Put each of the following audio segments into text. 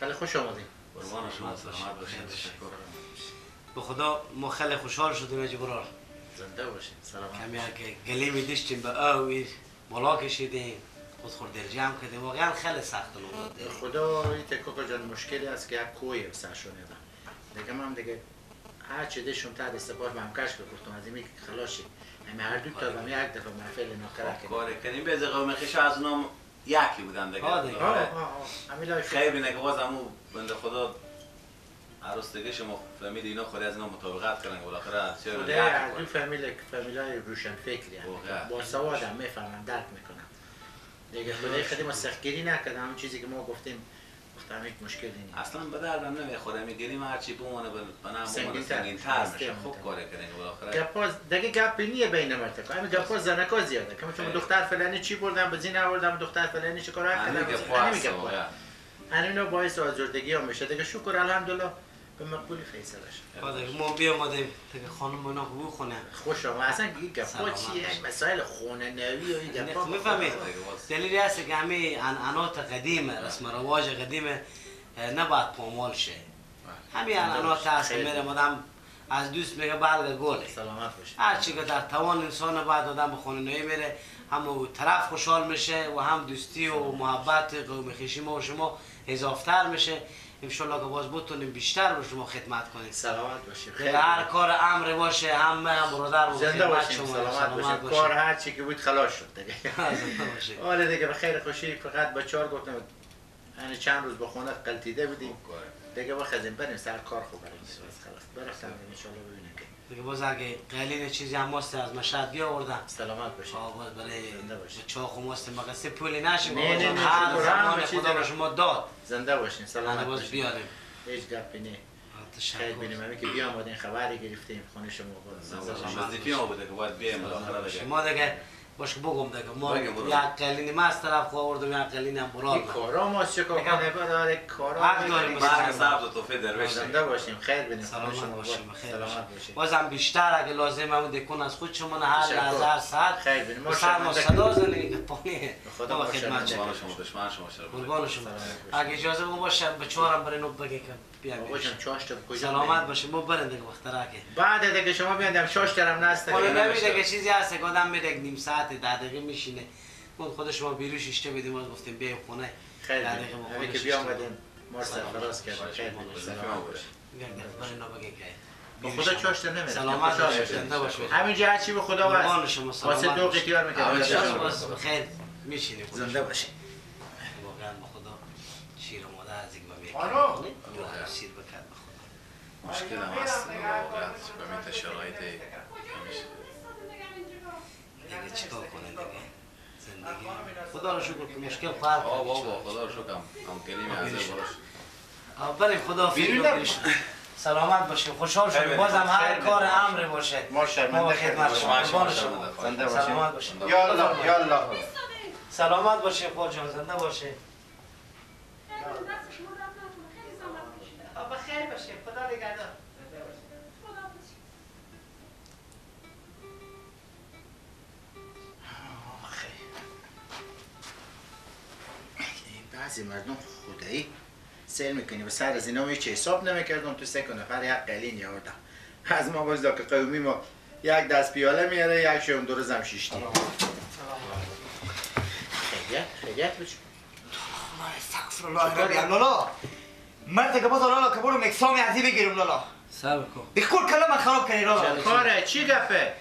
خیلی خوش آمدیم قربان شما سلامت باشین. تشکر به خدا ما خیلی خوشحال شدیم اجبرار زنده باشین. سلامت کمی که گلی داشتیم به اوی بالا کشیدیم. خود خود دل جمع کردیم. واقعا خیلی سخت به خدا این تکوکا جان مشکلی است که یک کوی سر شده دیگه من دیگه هر چی دشم تا دست بار بهم کش گفتم از این خلاص شد. همه هر دو تا بهم یک دفعه محفل نکره کار کنیم. به قوم خیش از اونم یکی بودن دیگه آه دیگه. آه آره. خیلی بینه که باز همو بنده خدا عروستگی شما فهمید اینا خود از اینا مطابقت کردن بالاخره هر دو کنن. فامیل فامیلای روشن فکری هم. با سواد هم می‌فهمن درک می‌کنن دیگه خدای خیلی ما سختگیری نکردم همون چیزی که ما گفتیم گفتم یک مشکلی نیست. اصلا به دردم نمی‌خوره. می‌گیریم هرچی بمونه به بنام بمونه. سنگین تر میشه خوب تر. کار کنیم بالاخره گپا دیگه گپی نیه بین مرتکا همین گپا زنکا زیاده. که خیلی. دختر فلانی چی بردم به زین آوردم دختر فلانی چه کارا کردم؟ همین خواست گپا واقعا. همین باعث آزردگی هم میشه. دیگه شکر الحمدلله. به مقبولی فیصله شد بعد ما بیامدیم دیگه خانم اینا خوب خونه. خوش آمد. اصلا این گپا چیه. این مسائل خونه نوی و این گپا خب می‌فهمید دیگه. دلیلی هست که همه انعنات قدیم رسم رواج قدیم اه، نباید پامال شه. همین انعنات هست که. میره آدم از دوست میگه بلگ گله. سلامت باشه. هر چی که در توان انسان بعد آدم به خونه نوی میره هم طرف خوشحال میشه و هم دوستی و محبت قوم خویشی ما و شما اضافتر میشه. انشالله که باز بتونیم بیشتر به شما خدمت کنیم. سلامت باشیم. که هر کار امر باشه هم هم برادر و زنده خدمت باشیم شما سلامت باشیم. کار هر چی که بود خلاص شد دیگه. زنده باشید. حالا دیگه به خیر خوشی فقط به چهار گفتم یعنی چند روز به خونه قلتیده بودیم. کاره. دیگه بخزیم بریم سر کار خوب بریم. خلاص برفتم ان شاء الله دیگه باز اگه قلیل چیزی هم ماست از مشهد بیاوردم. سلامت باشیم آه، باز برای زنده باشید. چاخ و ماست مقصه پولی نشه نه، نه، نه، هر زمان همه خدا به را- شما داد. زنده باشین من سلامت باز بیاریم. هیچ گپی نه. خیر بینیم همین که بیامدین خبری گرفتیم خانه شما زنده باز باشیم. وظیفه ما بوده که باید بیایم؟ بالاخره دیگه. ما دیگه باش بگم دیگه ما. یک قلینی ما از طرف آوردم یک قلینی هم براد این کارا ما چه کار؟ کنه برای کارا حق داریم. برگ سبز و توفه درویش زنده باشیم خیر بینیم. سلامت باشیم. خیر باشیم. بازم بیشتر اگه لازم هم دکون از خود شما نه هر. لحظه هر ساعت. خیر بینیم. ما به سر ما صدا زنی. پانی. خدا ما ما خدمت شما دشمن شما. قربان شما. اگه اجازه باشه به چهارم برای نوب بگه که بیام بابا جان چاش تا کجا سلامت؟ باشه ما بریم دیگه وقت را که. بعد دیگه شما بیاندم شاش ترم نست دیگه. نمیده که چیزی هست که آدم میره یک نیم ساعت ده دقیقه میشینه. ما خود شما بیروش اشته بدیم ما گفتیم بیایم خونه. ما همین که خودش بیامدیم ما سرفراز کردیم. برای نو بگه که با خدا چاش تا نمیره سلامت باشید همینجا هر چی به خدا قربان واسه واسه دو همه باز بخدا. خیر. میشینیم زنده باشید واقعا به خدا شیر و مادر از یک و یک خانم. کنه. دو هر شیر بکرد به خدا مشکل هم هست. واقعا به این شرایط همیشه دیگه چیکار کنه دیگه؟ زندگی. خدا رو شکر که مشکل حل آه بابا خدا رو شکر. هم کلیم از باش. آه، بریم خدا فکر. سلامت باشیم خوشحال بریم. بازم هر کار. امر باشه. ما شرمنده. خدمت شما. قربان شما شما شرمنده. زنده باشید. سلامت باشیم یالا یالا سلامت باشی خود جان. زنده باشی بخیر باشه خدا نگهدار. این بعضی مردم خدایی سر می‌کنی. و سر از اینا هیچ حساب نمی‌کردم. تو سه نفر یک قلین آوردم از ما باز که قومی ما یک دست پیاله میاره یک شوم دو روزم شیشتی. خیلیت خیلیت بچه. استغفر الله که باز لالا که برو مکسام عزی بگیرم لالا. کن. بخور کلام خراب کنی لالا. کاره چی گفه؟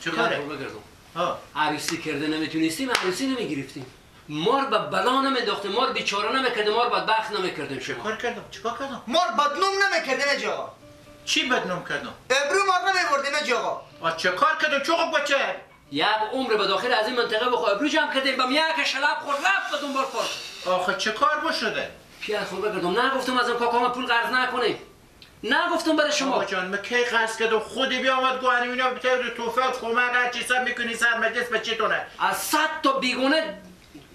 چه کاره ها. عروسی کرده نمی‌تونستیم عروسی نمی‌گرفتیم. مار به بلا نمینداختیم مار بیچاره نمی‌کردیم مار بدبخت نمی‌کردیم شما. کار کردم؟ چه کار کردم؟ مار بدنوم نمی‌کردی نجی آقا چی بدنام کردم؟ ابرو مار نمیبردی نجی آقا چه کار کردم؟ چه خوب بچه. یک عمر به داخل از این منطقه بخوا ابرو جمع کردیم بم یک شلب خور رفت به دنبال کار آخه چه کار بشده؟ پیر خود بگردم نگفتم از این کاکام پول قرض نکنیم نگفتم برای شما. شما جان من کی قرض کردم خودی بیامد گوهر اینا بتر توفه کمک هر چی سب می‌کنی؟ سر مجلس به چی تونه؟ از صد تا بیگونه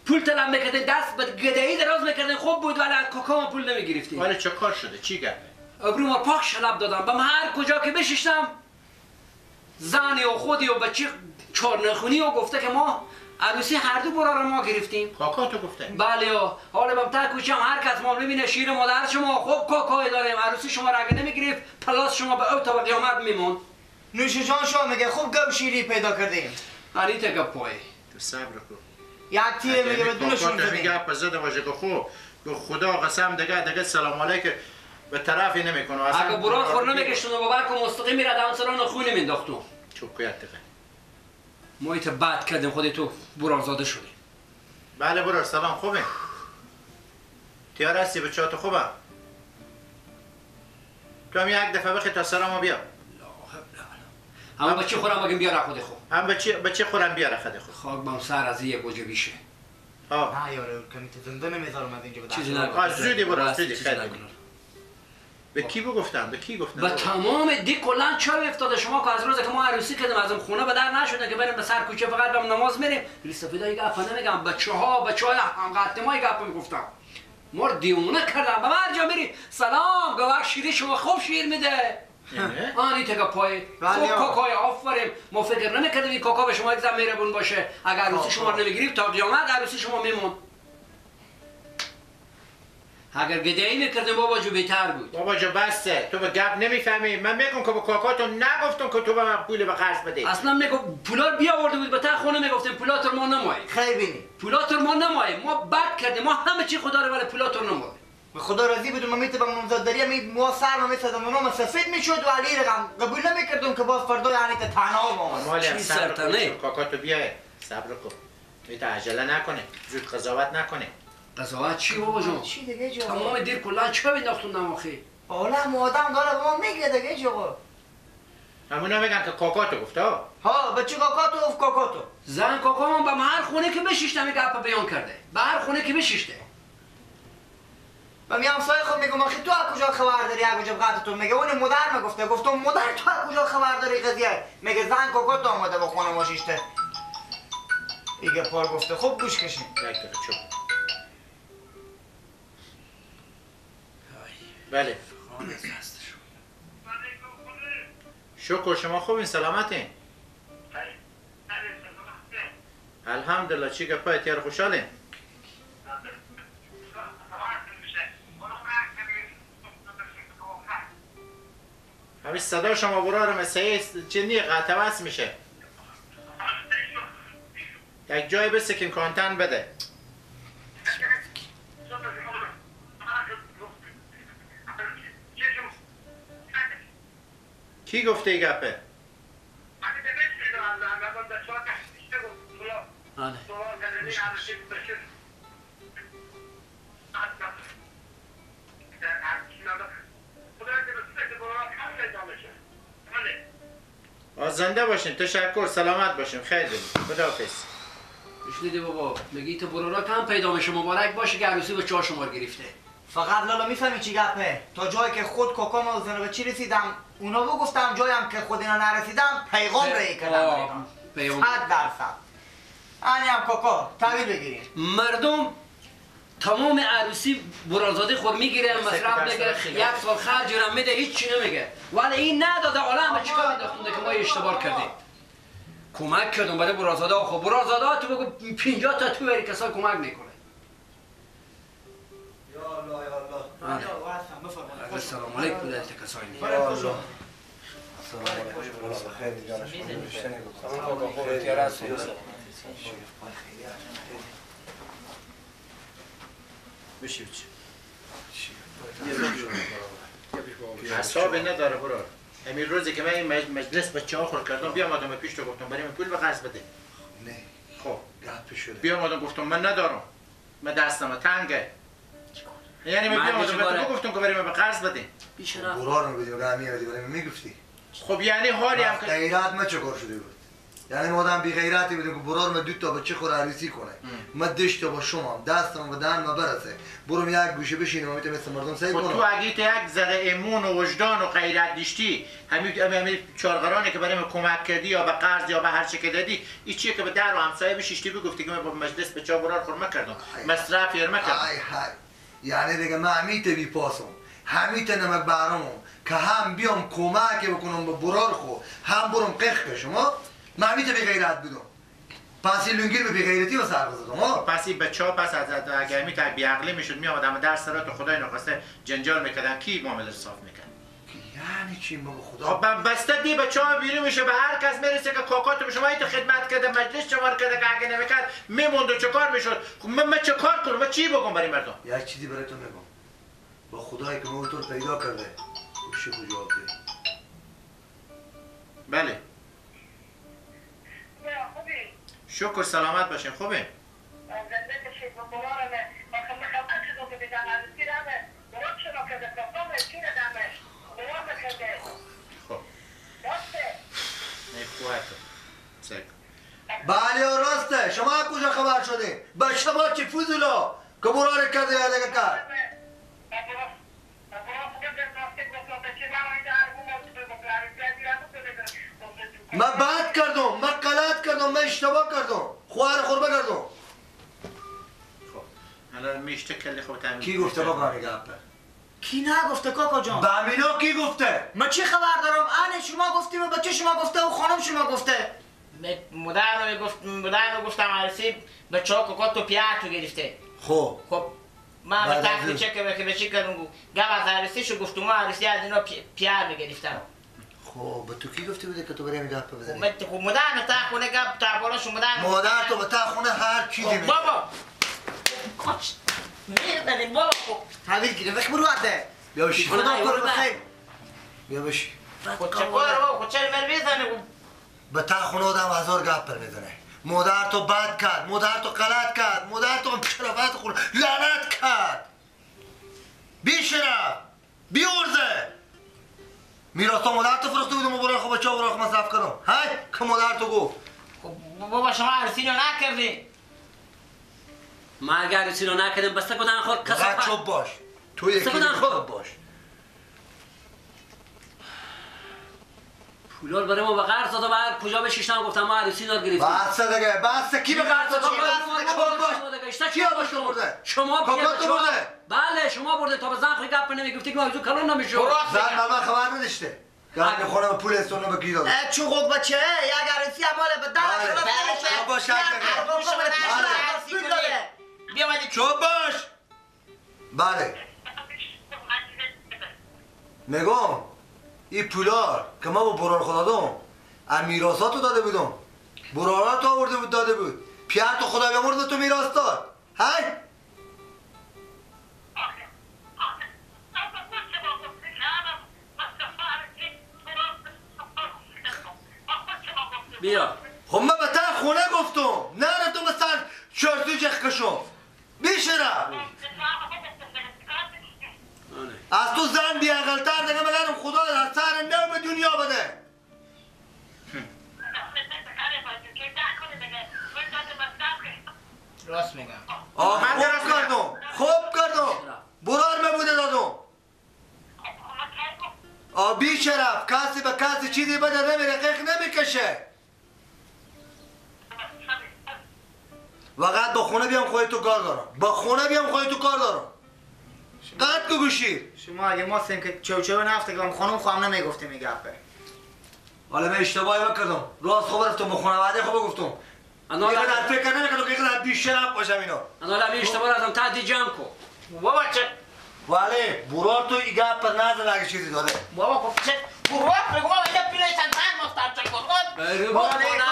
پول طلب می‌کردین دست به گدایی دراز می‌کردین خوب بود ولی از کاکام پول نمی‌گرفتیم. ولی چه کار شده؟ چی گفته ابرو ما پاک شلب دادم. بم هر کجا که بششتم زنی و خودی و بچه چهار نخونی و گفته که ما عروسی هر دو برا رو ما گرفتیم. کاکا تو گفته. بله یا حالا بم تا کوچم هر کس ما ببینه شیر مادر شما. خوب کاکای داریم. عروسی شما را اگه نمی‌گرفت. پلاس شما به او تا به قیامت میمون نوش جان شما میگه خوب گو شیری پیدا کردیم. علی تک پای. تو صبر کن. یک تیر میگه بدونشون زدیم میگه پزده باشه که خوب. به خدا قسم دیگه دیگه سلام علیک به طرفی نمی‌کنه. اگه برا خور نمیکشتون و باور کن مستقیم میره دم سران خون مینداختون چوب کویت دیگه ایت بد کردیم خودی تو برا زاده شدی. بله برار سلام خوبه تیار هستی؟ به چات خوبه؟ تو هم یک دفعه بخی تا سرامو بیا اما بچه خورم؟ بگیم بیار خود خوب هم به چی خورم؟ بیاره خود خاک بم سر از یه گوجه بیشه. ها نه یاره کمیت زنده نمی‌ذارم از اینجا به چیزی نگو. آه، زودی برو، زودی، خیلی. به کی بگفتم؟ به کی گفتم؟ و تمام دی کلان چرا افتاده؟ شما که از روز که ما عروسی کردیم از اون خونه به در نشده که بریم به سر کوچه فقط بریم نماز میریم. ریستفیدای گپ نمیگم. بچه ها بچه های همقدمای گپ می‌گفتم. ما رو دیونه کردم به هر جا میری. سلام گوه شیری شما خوب شیر میده. یعنی؟ آنی تگه پای. خوب. کاکای آفرین. ما فکر نمی‌کردیم این کاکا به شما یک زن مهربون باشه. اگر عروسی شما رو نمی‌گیریم تا قیامت عروسی شما میمون. اگر گدایی می‌کردیم بابا جو بهتر بود. بابا جو بسته. تو به گپ نمی‌فهمی. من میگم که به کاکاتو نگفتم که تو به من پول به قرض بده اصلا میگو پولا رو بیاورده بود به تا خونه می‌گفتیم پولات رو ما نماییم. خیلی بینی. پولات رو ما نماییم. ما بد کردیم. ما همه چی خدا رو ولی پولات رو نماییم. به خدا راضی بودم من می‌تونم نامزدداری می مو سر ما میسدم نام سفید می‌شد و علی رقم قبول نمی‌کردم که باز فردا یعنی تا تنها چی صبر کن سرطانه؟ چون کاکاتو بیای. صبر کن. میتا عجله نکنه زود قضاوت نکنه قضاوت چی بابا جون چی دیگه جو تمام دیر کلا چه بنداختون نماخی عالم آدم داره به ما میگه دیگه جو همونا میگن که کاکاتو گفته ها ها بچه کاکاتو اف کاکاتو. زن کاکا من به هر خونه که بشیشته میگه اپا بیان کرده. به هر خونه که بشیشته. و می همسایه خود میگم آخی تو از کجا خبر داری؟ از کجا بغت تو میگه؟ اون مدر می‌گفته. گفتم مدر تو از کجا خبر داری قضیه؟ میگه زن کاکاتو آمده با خونه ما شیشته. ایگه پار گفته. خوب گوش کشین. یک دقیقه چوب. بله. شکر شما خوبین؟ سلامتین؟ الحمدلله چی گپای تیار خوشحالین؟ همین صدا شما برا رو مثل چنی قطع میشه؟ یک جای بسکین کانتن بده. کی گفته ای گپه؟ آره آزنده باشین تشکر سلامت باشین خیلی خداحافظ. بشنیدی بابا میگی تو برو را کم پیدا میشه مبارک باشه که عروسی به چهار شمار گرفته. فقط لالا می‌فهمی چی گپه؟ تا جایی که خود کاکام و به چی رسیدم؟ اونا بگفتم جایم که خود اینا نرسیدم پیغام رایی کردم. پیغام. صد درصد. اینی هم کاکا تحویل بگیریم. مردم تمام عروسی برازاده خود می‌گیره مصرف میگه یک سال خرج رو میده هیچ چی نمیگه. ولی این نداده عالم چیکار میداختونده که ما اشتباه کردیم. کمک کردم برای برازاده. خب برازاده تو بگو 50 تا تو بری کسا کمک می‌کنه یا الله یا الله آره. یا واسم، السلام علیکم بوده کسایی برای خوش آمد. بشی بچه حسابی نداره برو. همین روزی که من این مج- مجلس بچه ها خور کردم بیام آدم پیش تو گفتم برای من پول به قرض بده. نه. خب. بیام آدم گفتم من ندارم. من دستم تنگه. یعنی من بیام. به تو گفتم که برای من به قرض بده بیشرف. برار رو بدی و همی بدی برای من می‌گفتی؟ خب یعنی حالی هم که غیرت ما چه کار شده بود؟ یعنی ما آدم بی غیرتی بودیم که برار ما دو تا بچه خور عروسی کنه. ما دشت با شما دستم و دهن ما برسه. برم یک گوشه بشینم و می‌تونم مثل مردم سعی خب تو کنم اگه تو یک ذره ایمون و وجدان و غیرت داشتی همین همین چارغرانی که برای من کمک کردی یا به قرض یا به هر چه که دادی این چیه که به در و همسایه بشیشتی بگفتی که من با مجلس به چا برار خور کردم. مصرف یار کردم. های های یعنی دیگه من همیت بی پاسم. همیت نمک برامم. که هم بیام کمک بکنم به برار خو هم برم قخ کشم من همیت بی غیرت بودم. پس این لنگیر به بیغیرتی و سر بزدم پس این بچه ها پس از اگر می تا بیعقلی می‌شد می اما در سرات خدای نخواسته جنجال می‌کردن کی معامله رو صاف می‌کرد؟ یعنی چی ما خدا. خب من بسته دی ها بیرون میشه. به هر کس می‌رسه که کاکاتو به شما ایت خدمت کرده مجلس چمار کرده که اگه نمی‌کرد میموند و چه کار می‌شد؟ خب من, من چه کار کنم؟ من چی بگم برای مردم؟ یک چیزی برای تو میگم با خدایی که ما تو پیدا کرده. گوشه کجا آبده بله. شکر سلامت باشین. خوبه خب بله و راسته. شما کجا خبر شدین به شما چی؟ فوزولا که برار کرده یا لگه کرد من بد کردم من غلط کردم من اشتباه کردم. خوار خوربه کردم. خب حالا میشته کلی خوب تعمیم کی گفته؟ با کاری گپه کی نگفته کاکا جان؟ به امینا کی گفته؟ ما چی خبر دارم؟ انا شما گفتیم و بچه شما گفته و خانم شما گفته؟ مدام رو گفت مدام رو گفتم عرسی بچه ها کوکات تو پیار تو گرفته. خب. خب من به تخت؟ چه که به چی کردم گو گم از عرسی شو گفتم عرسی از اینا پی- پیار می‌گرفتم خب به تو کی گفته بوده که تو برای گپه خب بزنی؟ مت- خب مدام تا خونه گپ تا بالا شو مدام مادر تو به تا خونه هر چیزی خب میگه. بابا! میردنی بابا خب حویل گیره وقت برو عده بیا بشی خدا برو بخیر بیا بشی خب چه کار بابا خب چرا من بیزنی خب به تا خونه آدم هزار گپ پر می‌زنه مادر تو بد کرد مادر تو غلط کرد مادر تو شرافت خور لعنت کرد بی شرف بی ارزه میراث مادر تو فروخته بودم و برای خوب بچه ها برای مصرف کردم های که مادر تو گفت خب بابا شما عرسی رو نکردی ما اگر عروسی رو نکردیم بسته کدن خور کسافت چوب باش. تو یکی. چوب باش. پولار برای ما به قرض داد و بعد کجا به شیشتن گفتم ما عروسی دار گرفتیم. بس دیگه بس کی به قرض داد؟ باش کیا باش تو برده؟ شما کاکا بیا تو شما برده؟ بله شما برده. تا به زن خوی گپ نمی‌گفتی که ما ایزو کلون نمیشو زن به من خبر نداشته. خونه به پول استونه به کی داد اه، چوغوک بچه یک عروسی امال به بله. خلاف بله. نمیشه. شما باش، یک حق داری. عروسی به در بله. بله میگم این پولار که ما با برار خدا دادم از میراثاتو داده بودم. برارات آورده بود داده بود. پیار تو خدا بیامرد تو میراث داد های؟ بیا. خب من به خونه گفتم. نه به سر شرطی جخ کشم. بیشرم از تو زن بی اقلتر دیگه مگرم خدا از سر نو به دنیا بده. راست میگم. خوب. کردم خوب کردم برار مبوده دادم آه بی شرف کسی به کسی چیزی بده نمیره قیق نمی‌کشه. وقت با خونه بیام خواهی تو کار دارم. با خونه بیام خواهی تو کار دارم. قد که گوشی؟ شما اگه ما سیم که چو چو نفته که خانم خواهم نمی‌گفته میگه حالا من اشتباهی بکردم. راست خوب رفتم با خانواده خوب گفتم. انا یه قدر فکر نمی‌کردم که قدر بی شرف باشم اینا. انا لمی اشتباه ازم تا دی جمع کو بابا چه ولی برار تو ای گپ پر نزن اگه چیزی داده بابا خب چه گروه بگو بابا اینجا پیله سنتان مستر چه گروه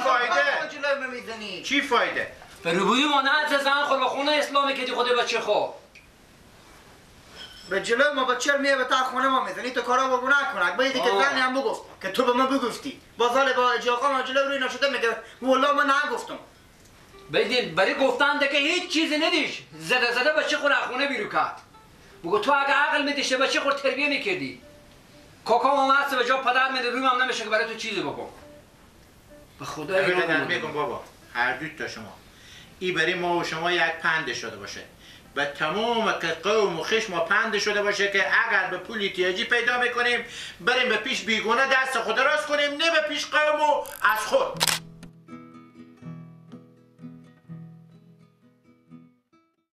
فایده؟ جلوی می‌زنی چی فایده؟ روبوی ما نه زن خود به خونه اسلامی که دی خود بچه خو. به جلوی ما بچه میه به تا خونه ما می‌زنی تو کارا بگو نکن باید که. زنی هم بگفت که تو به ما بگفتی. باز حال با اجاقا ما جلوی روی نشده میگه والله ما نگفتم. بدین برای گفتن ده که هیچ چیزی ندیش. زده زده بچه خور از خونه بیرو کرد. بگو تو اگه عقل میدیشه بچه خور تربیه می‌کردی. کاکا هم هست به جا پدر میده رویم هم نمیشه که برای تو چیزی بکن. به خدا. میگم بابا. هر دو تا شما. ای برای ما و شما یک پنده شده باشه. به تمام که قوم و خش ما پنده شده باشه که اگر به پول احتیاجی پیدا می‌کنیم بریم به پیش بیگونه دست خود راست کنیم نه به پیش قوم و از خود.